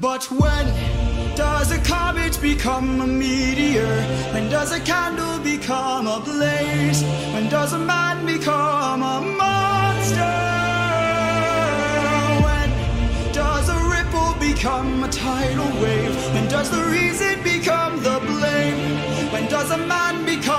But when does a comet become a meteor? When does a candle become a blaze? When does a man become a monster? When does a ripple become a tidal wave? When does the reason become the blame? When does a man become